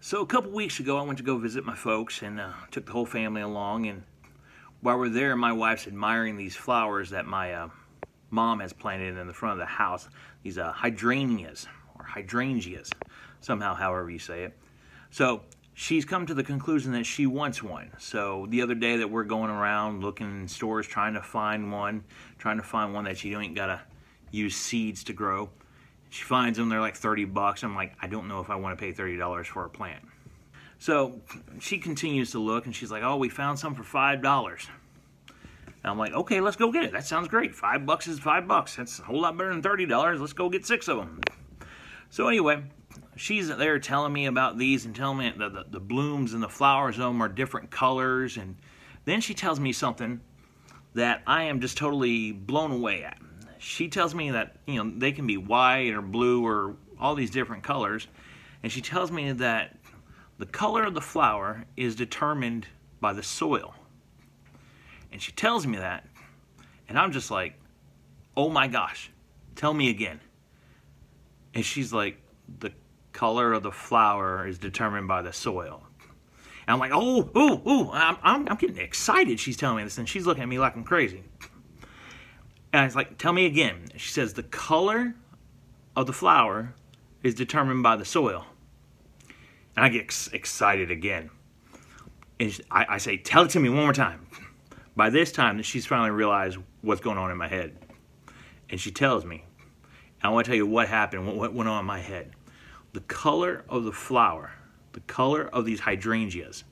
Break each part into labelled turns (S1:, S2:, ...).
S1: So a couple weeks ago, I went to go visit my folks and uh, took the whole family along. And while we're there, my wife's admiring these flowers that my uh, mom has planted in the front of the house. These uh, hydrangeas or hydrangeas, somehow, however you say it. So she's come to the conclusion that she wants one. So the other day that we're going around looking in stores trying to find one, trying to find one that you ain't gotta use seeds to grow. She finds them, they're like 30 bucks. I'm like, I don't know if I want to pay $30 for a plant. So she continues to look and she's like, oh, we found some for $5. And I'm like, okay, let's go get it. That sounds great. Five bucks is five bucks. That's a whole lot better than $30. Let's go get six of them. So anyway, she's there telling me about these and telling me that the, the blooms and the flowers of them are different colors. And then she tells me something that I am just totally blown away at she tells me that you know they can be white or blue or all these different colors and she tells me that the color of the flower is determined by the soil. And she tells me that and i'm just like oh my gosh tell me again. And she's like the color of the flower is determined by the soil. And i'm like oh oh oh I'm, I'm, I'm getting excited she's telling me this and she's looking at me like i'm crazy and I was like, tell me again. She says, the color of the flower is determined by the soil. And I get ex excited again. And I, I, say, tell it to me one more time. By this time, she's finally realized what's going on in my head. And she tells me, I want to tell you what happened, what went on in my head. The color of the flower, the color of these hydrangeas,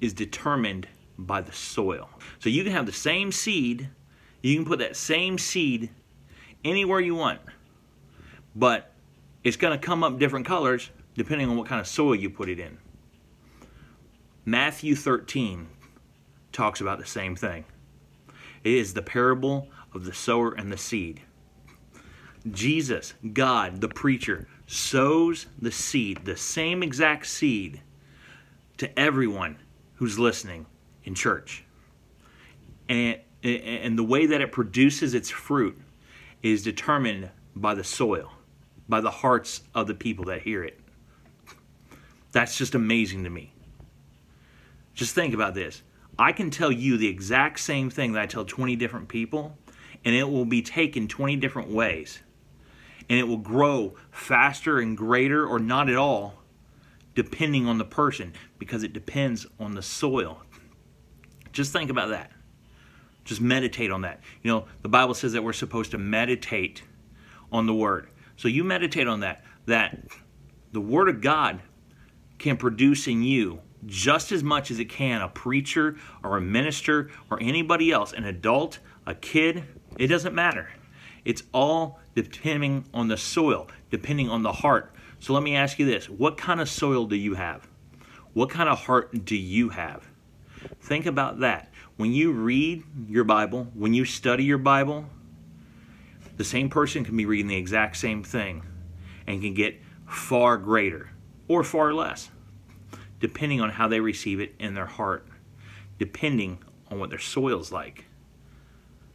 S1: is determined by the soil. So you can have the same seed you can put that same seed anywhere you want, but it's going to come up different colors depending on what kind of soil you put it in. Matthew 13 talks about the same thing. It is the parable of the sower and the seed. Jesus, God, the preacher, sows the seed, the same exact seed, to everyone who's listening in church. And and the way that it produces its fruit is determined by the soil, by the hearts of the people that hear it. That's just amazing to me. Just think about this. I can tell you the exact same thing that I tell 20 different people, and it will be taken 20 different ways. And it will grow faster and greater or not at all, depending on the person, because it depends on the soil. Just think about that. Just meditate on that. You know, the Bible says that we're supposed to meditate on the Word. So you meditate on that, that the Word of God can produce in you just as much as it can a preacher or a minister or anybody else, an adult, a kid, it doesn't matter. It's all depending on the soil, depending on the heart. So let me ask you this what kind of soil do you have? What kind of heart do you have? Think about that. When you read your Bible, when you study your Bible, the same person can be reading the exact same thing and can get far greater or far less, depending on how they receive it in their heart, depending on what their soil's like.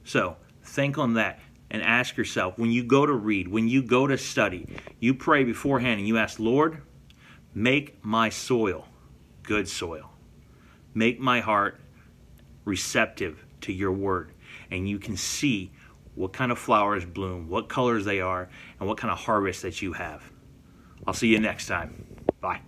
S1: So, think on that and ask yourself when you go to read, when you go to study, you pray beforehand and you ask, Lord, make my soil good soil. Make my heart receptive to your word. And you can see what kind of flowers bloom, what colors they are, and what kind of harvest that you have. I'll see you next time. Bye.